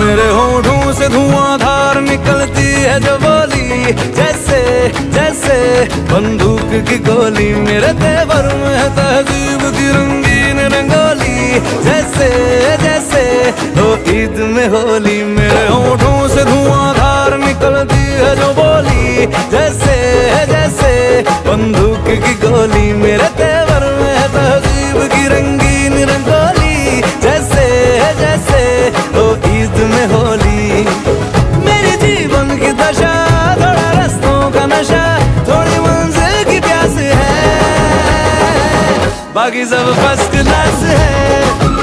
से धुआंधार निकलती है जो बोली जैसे जैसे बंदूक की गोली मेरे तेवर में है तहजीब की रंगीन रंगोली। जैसे जैसे हो ईद में होली मेरे होठों से धुआंधार निकलती है जो बोली। जैसे जैसे बंदूक की गोली मेरे नशा थोड़ी मंजिल की प्यास है। बाकी सब फ़र्स्ट क्लास है।